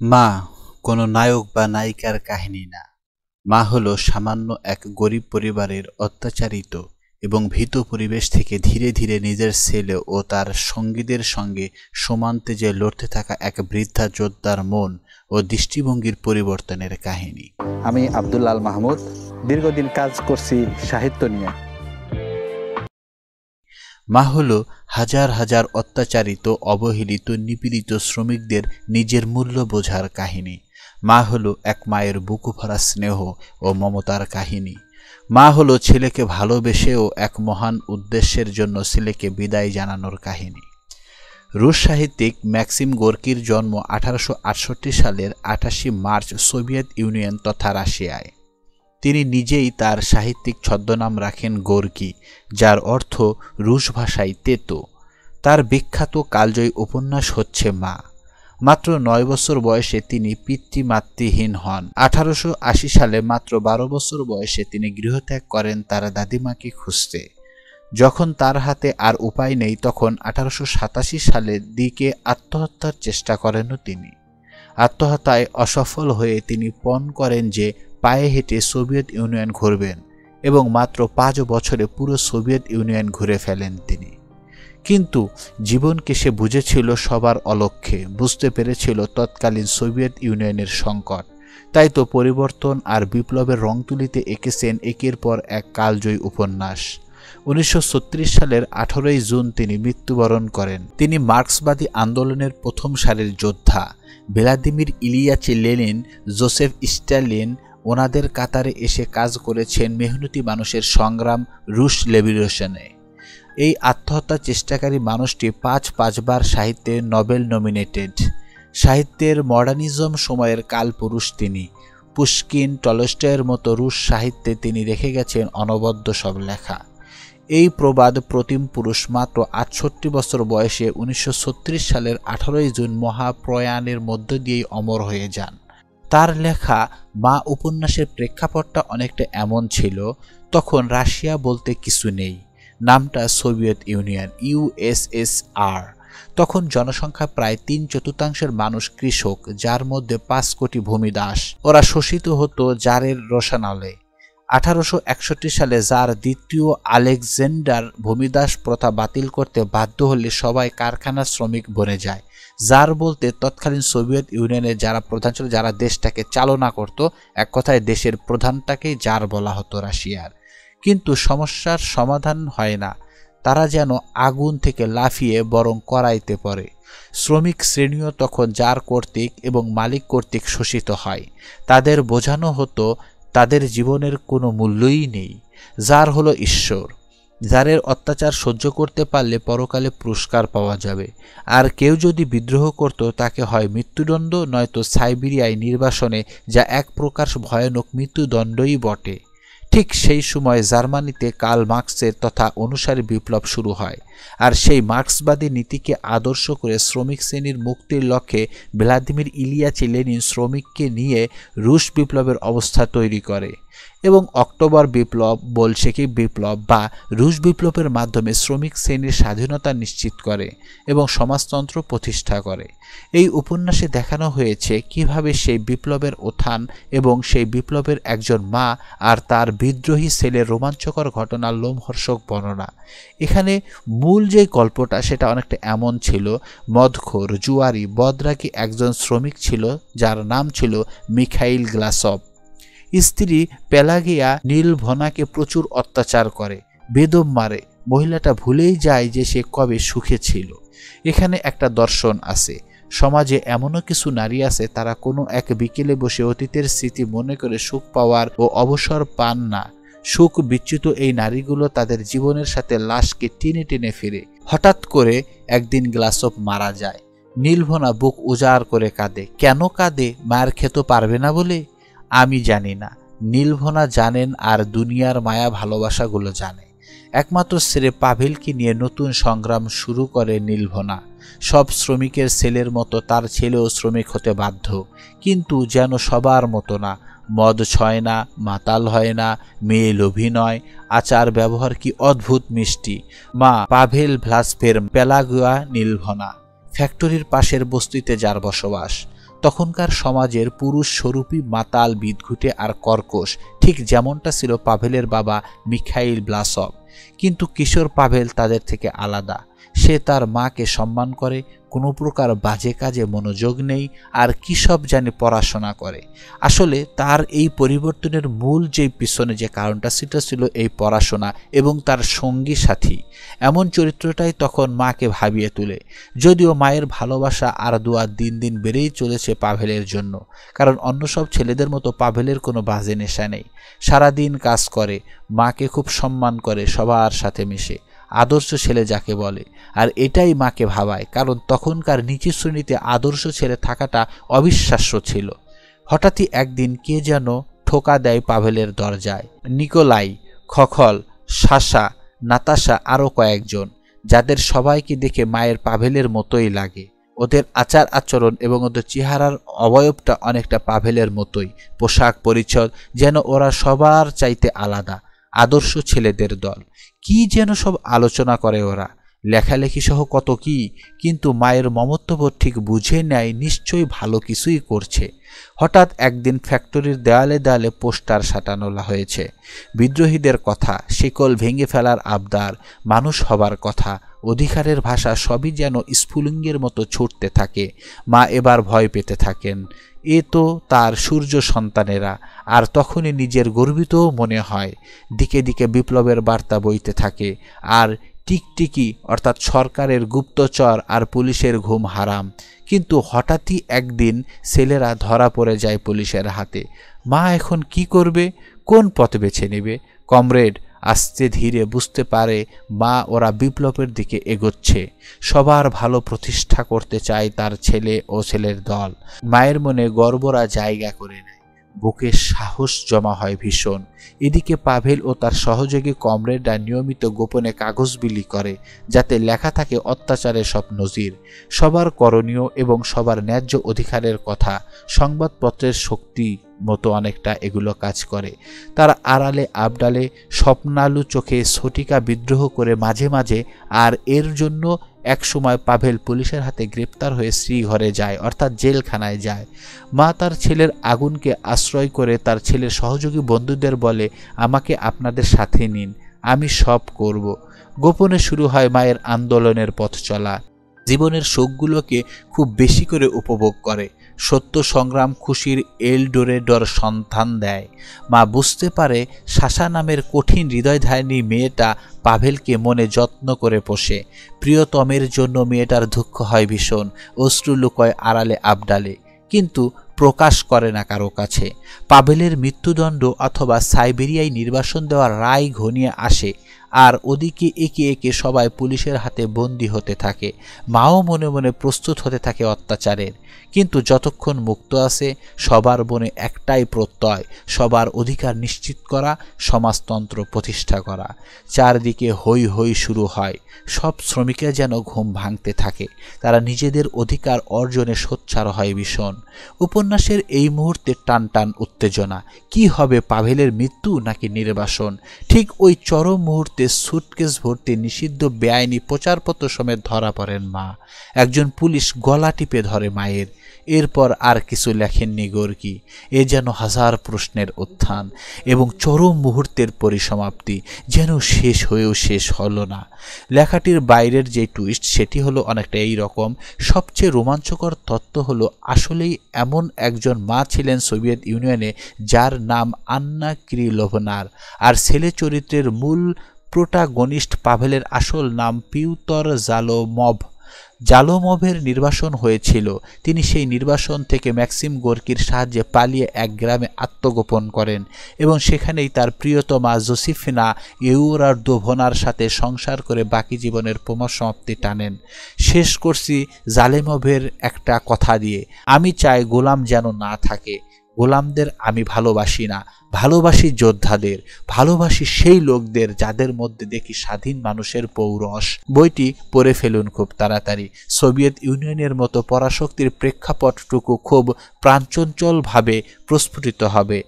মা কোনো নায়ক বা নায়িকার কাহিনী না। মা হলো সামান্য এক গরিব পরিবারের অত্যাচারিত এবং ভীত পরিবেশ থেকে ধীরে ধীরে নিজের ছেলে ও তার সঙ্গীদের সঙ্গে সমান্তে যে লড়তে থাকা এক বৃদ্ধা যোদ্ধার মন ও দৃষ্টিভঙ্গির পরিবর্তনের কাহিনী। আমি আব্দুল্লাল মাহমুদ দীর্ঘদিন কাজ করছি সাহিত্য নিয়ে। মা হলো হাজার হাজার অত্যাচারিত, অবহেলিত, নিপীড়িত শ্রমিকদের নিজের মূল্য বোঝার কাহিনী। মা হলো এক মায়ের বুকু ভরা স্নেহ ও মমতার কাহিনী। মা হলো ছেলেকে ভালোবেসেও এক মহান উদ্দেশ্যের জন্য ছেলেকে বিদায় জানানোর কাহিনী। রুশ সাহিত্যিক ম্যাক্সিম গোর্কির জন্ম আঠারোশো আটষট্টি সালের আঠাশি মার্চ সোভিয়েত ইউনিয়ন তথা রাশিয়ায়। তিনি নিজেই তার সাহিত্যিক ছদ্মনাম রাখেন গোর্কি, যার অর্থ রুশ ভাষায় তেতো। তার বিখ্যাত কালজয়ী উপন্যাস হচ্ছে মা। মাত্র নয় বছর বয়সে তিনি পিতৃমাতৃহীন হন। আঠারোশো আশি সালে মাত্র বারো বছর বয়সে তিনি গৃহত্যাগ করেন তার দাদিমাকে খুঁজতে। যখন তার হাতে আর উপায় নেই, তখন আঠারোশো সাতাশি সালের দিকে আত্মহত্যার চেষ্টা করেনও তিনি। আত্মহত্যায় অসফল হয়ে তিনি পণ করেন যে পায়ে হেঁটে সোভিয়েত ইউনিয়ন ঘুরবেন এবং মাত্র পাঁচ বছরে পুরো সোভিয়েত ইউনিয়ন ঘুরে ফেলেন তিনি। কিন্তু জীবনকে সে বুঝেছিল সবার অলক্ষ্যে, বুঝতে পেরেছিল তৎকালীন সোভিয়েত ইউনিয়নের সংকট। তাই তো পরিবর্তন আর বিপ্লবের রং তুলিতে এঁকেছেন একের পর এক কালজয়ী উপন্যাস। উনিশশো ছত্রিশ সালের আঠারোই জুন তিনি মৃত্যুবরণ করেন। তিনি মার্ক্সবাদী আন্দোলনের প্রথম সারির যোদ্ধা। Vladimir Ilyich Lenin, Joseph Stalin ওনাদের কাতারে এসে কাজ করেছেন মেহনতি মানুষের সংগ্রাম রুশ লেবিরেশনে এই আত্মহত্যা চেষ্টাকারী মানুষটি পাঁচ পাঁচবার সাহিত্যে নোবেল নমিনেটেড। সাহিত্যের মডার্নিজম সময়ের কালপুরুষ তিনি। পুষ্কিন, টলস্টয়ের মতো রুশ সাহিত্যে তিনি রেখে গেছেন অনবদ্য সব লেখা। এই প্রবাদ প্রতিম পুরুষ মাত্র আটষট্টি বছর বয়সে উনিশশো ছত্রিশ সালের আঠারোই জুন মহাপ্রয়াণের মধ্য দিয়েই অমর হয়ে যান। তার লেখা মা উপন্যাসের প্রেক্ষাপটটা অনেকটা এমন ছিল, তখন রাশিয়া বলতে কিছু নেই। নামটা সোভিয়েত ইউনিয়ন ইউএসএসআর তখন জনসংখ্যা প্রায় তিন চতুর্থাংশের মানুষ কৃষক, যার মধ্যে পাঁচ কোটি ভূমিদাস ওরা শোষিত হতো জারের রসানালে। আঠারোশো একষট্টি সালে যার দ্বিতীয় আলেকজেন্ডার ভূমিদাস প্রথা বাতিল করতে বাধ্য হলে সবাই কারখানার শ্রমিক বনে যায়। যার বলতে তৎকালীন সোভিয়েত ইউনিয়নের যারা প্রধান ছিল, যারা দেশটাকে চালনা করত, এক কথায় দেশের প্রধানটাকেই জার বলা হতো রাশিয়ার। কিন্তু সমস্যার সমাধান হয় না। তারা যেন আগুন থেকে লাফিয়ে বরং করাইতে পড়ে শ্রমিক শ্রেণীও তখন যার কর্তৃক এবং মালিক কর্তৃক শোষিত হয়। তাদের বোঝানো হতো, তাদের জীবনের কোনো মূল্যই নেই। যার হলো ঈশ্বর। যারের অত্যাচার সহ্য করতে পারলে পরকালে পুরস্কার পাওয়া যাবে। আর কেউ যদি বিদ্রোহ করত, তাকে হয় মৃত্যুদণ্ড, নয়তো সাইবেরিয়ায় নির্বাসনে, যা এক প্রকার ভয়ানক মৃত্যুদণ্ডই বটে। ঠিক সেই সময় জার্মানিতে কাল মার্কসের তথা অনুসারী বিপ্লব শুরু হয়, আর সেই মার্ক্সবাদী নীতিকে আদর্শ করে শ্রমিক শ্রেণির মুক্তির লক্ষ্যে ভ্লাদিমির ইলিয়াচি লেনিন শ্রমিককে নিয়ে রুশ বিপ্লবের অবস্থা তৈরি করে। এবং অক্টোবর বিপ্লব বলশেকি বিপ্লব বা রুশ বিপ্লবের মাধ্যমে শ্রমিক শ্রেণির স্বাধীনতা নিশ্চিত করে এবং সমাজতন্ত্র প্রতিষ্ঠা করে। এই উপন্যাসে দেখানো হয়েছে কীভাবে সেই বিপ্লবের উত্থান এবং সেই বিপ্লবের একজন মা আর তার বিদ্রোহী ছেলের রোমাঞ্চকর ঘটনা লোমহর্ষক বর্ণনা। এখানে মূল যে গল্পটা সেটা অনেকটা এমন ছিল, মদখোর, জুয়ারি বদরাকি একজন শ্রমিক ছিল যার নাম ছিল মিখাইল গ্লাসব। স্ত্রী পেলাগিয়া নীলভনাকে প্রচুর অত্যাচার করে, বেদম মারে। মহিলাটা ভুলেই যায় যে সে কবে সুখে ছিল। এখানে একটা দর্শন আছে। সমাজে এমনও কিছু নারী আছে, তারা কোনো এক বিকেলে বসে অতীতের স্মৃতি মনে করে সুখ পাওয়ার ও অবসর পান না। সুখ বিচ্যুত এই নারীগুলো তাদের জীবনের সাথে লাশকে টেনে টেনে ফিরে। হঠাৎ করে একদিন গ্লাসপ মারা যায়। নীলভনা বুক উজাড় করে কাঁদে। কেন কাঁদে? মায়ের খেতে পারবে না বলে? আমি জানি না। নীলভনা জানেন আর দুনিয়ার মায়া ভালোবাসাগুলো জানে। একমাত্র ছেলে পাভিলকে নিয়ে নতুন সংগ্রাম শুরু করে নীলভনা। সব শ্রমিকের ছেলের মতো তার ছেলেও শ্রমিক হতে বাধ্য। কিন্তু যেন সবার মতো না, মদ ছয় না, মাতাল হয় না, মেয়ে লোভী নয়, আচার ব্যবহার কি অদ্ভুত মিষ্টি। মা, পাভেল ভ্লাসফের পেলাগুয়া নীলভনা। ফ্যাক্টরির পাশের বস্তিতে যার বসবাস। তখনকার সমাজের পুরুষ স্বরূপী মাতাল বিদঘুটে আর কর্কশ, ঠিক যেমনটা ছিল পাভেলের বাবা মিখাইল ব্লাসভ কিন্তু কিশোর পাভেল তাদের থেকে আলাদা। সে তার মাকে সম্মান করে কোনো প্রকার বাজে কাজে মনোযোগ নেই, আর কী সব জানে পড়াশোনা করে। আসলে তার এই পরিবর্তনের মূল যে পিছনে যে কারণটা, সেটা ছিল এই পড়াশোনা এবং তার সঙ্গী সাথী। এমন চরিত্রটাই তখন মাকে ভাবিয়ে তোলে। যদিও মায়ের ভালোবাসা আর দোয়া দিন দিন বেড়েই চলেছে পাভেলের জন্য, কারণ অন্য সব ছেলেদের মতো পাভেলের কোনো বাজে নেশা নেই। সারাদিন কাজ করে, মাকে খুব সম্মান করে, সবার সাথে মিশে। আদর্শ ছেলে যাকে বলে। আর এটাই মাকে ভাবায়, কারণ তখনকার নিচু শ্রেণীতে আদর্শ ছেলে থাকাটা অবিশ্বাস্য ছিল। হঠাৎই একদিন কে যেন ঠোকা দেয় পাভেলের দরজায়। নিকোলাই, খখল, শাসা, নাতাশা আরও কয়েকজন, যাদের সবাইকে দেখে মায়ের পাভেলের মতোই লাগে। ওদের আচার আচরণ এবং ওদের চেহারার অবয়বটা অনেকটা পাভেলের মতোই। পোশাক পরিচ্ছদ যেন ওরা সবার চাইতে আলাদা, আদর্শ ছেলেদের দল। কি যেন সব আলোচনা করে ওরা। লেখালেখি সহ কত কি, কিন্তু মায়ের মমত্ববোধ ঠিক বুঝে নেয়, নিশ্চয়ই ভালো কিছুই করছে। হঠাৎ একদিন ফ্যাক্টরির দেয়ালে দেয়ালে পোস্টার সাটানো হয়েছে। বিদ্রোহীদের কথা, শিকল ভেঙে ফেলার আবদার, মানুষ হবার কথা অধিকারের ভাষা সবই যেন স্ফুলিঙ্গের মতো ছুটতে থাকে, মা এবার ভয় পেতে থাকেন। এ তো তার সূর্য সন্তানেরা, আর তখনই নিজের গর্বিতও মনে হয়। দিকে দিকে বিপ্লবের বার্তা বইতে থাকে, আর টিকটিকি অর্থাৎ সরকারের গুপ্তচর আর পুলিশের ঘুম হারাম। কিন্তু হঠাৎই একদিন ছেলেরা ধরা পড়ে যায় পুলিশের হাতে। মা এখন কি করবে? কোন পথ বেছে নেবে? কমরেড আস্তে ধীরে বুঝতে পারে মা ওরা বিপ্লবের দিকে এগোচ্ছে। সবার ভালো প্রতিষ্ঠা করতে চায় তার ছেলে ও ছেলের দল। মায়ের মনে গর্বরা জায়গা করে নেয়। বুকে সাহস জমা হয় ভীষণ। এদিকে পাভেল ও তার সহযোগী কমরেডরা নিয়মিত গোপনে কাগজ বিলি করে, যাতে লেখা থাকে অত্যাচারের সব নজির। সবার করণীয় এবং সবার ন্যায্য অধিকারের কথা, সংবাদপত্রের শক্তি মতো অনেকটা এগুলো কাজ করে। তার আড়ালে আবডালে স্বপ্নালু চোখে সটিকা বিদ্রোহ করে মাঝে মাঝে, আর এর জন্য এক সময় পাভেল পুলিশের হাতে গ্রেপ্তার হয়ে শ্রীঘরে যায়, অর্থাৎ জেলখানায় যায়। মা তার ছেলের আগুনকে আশ্রয় করে তার ছেলের সহযোগী বন্ধুদের বলে, আমাকে আপনাদের সাথে নিন, আমি সব করব। গোপনে শুরু হয় মায়ের আন্দোলনের পথ চলা। জীবনের শোকগুলোকে খুব বেশি করে উপভোগ করে। সত্য সংগ্রাম খুশির এলডোরেডর সন্ধান দেয়। মা বুঝতে পারে শাসা নামের কঠিন হৃদয়ধারিণী মেয়েটা পাভেলকে মনে যত্ন করে পোষে। প্রিয়তমের জন্য মেয়েটার দুঃখ হয় ভীষণ, অশ্রু লুকয় আড়ালে আবডালে, কিন্তু প্রকাশ করে না কারও কাছে। পাভেলের মৃত্যুদণ্ড অথবা সাইবেরিয়ায় নির্বাসন দেওয়ার রায় ঘনিয়ে আসে আর ওদিকে একে একে সবাই পুলিশের হাতে বন্দী হতে থাকে। মাও মনে মনে প্রস্তুত হতে থাকে অত্যাচারের। কিন্তু যতক্ষণ মুক্ত আছে, সবার বনে একটাই প্রত্যয়, সবার অধিকার নিশ্চিত করা, সমাজতন্ত্র প্রতিষ্ঠা করা। চারদিকে হই হই শুরু হয়। সব শ্রমিকের যেন ঘুম ভাঙতে থাকে। তারা নিজেদের অধিকার অর্জনে সোচ্চার হয় ভীষণ। উপন্যাসের এই মুহূর্তে টান টান উত্তেজনা। কি হবে পাভেলের মৃত্যু নাকি নির্বাসন? ঠিক ওই চরম মুহূর্তে সুটকেস ভর্তি নিষিদ্ধ বেআইনি প্রচারপত্র সমেত ধরা পড়েন মা। একজন পুলিশ গলা টিপে ধরে মায়ের। এরপর আর কিছু লেখেননি গর্কি এ যেন হাজার প্রশ্নের উত্থান এবং চরম মুহূর্তের পরিসমাপ্তি যেন শেষ হয়েও শেষ হলো না। লেখাটির বাইরের যে টুইস্ট সেটি হলো অনেকটা এই রকম। সবচেয়ে রোমাঞ্চকর তত্ত্ব হলো আসলেই এমন একজন মা ছিলেন সোভিয়েত ইউনিয়নে যার নাম আন্না ক্রিলোভনার। আর ছেলে চরিত্রের মূল প্রোটাগনিস্ট পাভেলের আসল নাম পিউতর জালোমভ। জালোমভের নির্বাসন হয়েছিল। তিনি সেই নির্বাসন থেকে ম্যাক্সিম গোর্কির সাহায্যে পালিয়ে এক গ্রামে আত্মগোপন করেন এবং সেখানেই তার প্রিয়তমা জোসিফিনা ইউরার ইউরার্দোভনার সাথে সংসার করে বাকি জীবনের সমাপ্তি টানেন। শেষ করছি জালেমভের একটা কথা দিয়ে। আমি চাই গোলাম যেন না থাকে। গোলামদের আমি ভালোবাসি না। ভালোবাসি যোদ্ধাদের, ভালোবাসি সেই লোকদের যাদের মধ্যে দেখি স্বাধীন মানুষের পৌরস। বইটি পড়ে ফেলুন খুব তাড়াতাড়ি। সোভিয়েত ইউনিয়নের মতো পরাশক্তির প্রেক্ষাপটটুকু খুব প্রাঞ্চঞ্চলভাবে প্রস্ফুটিত হবে।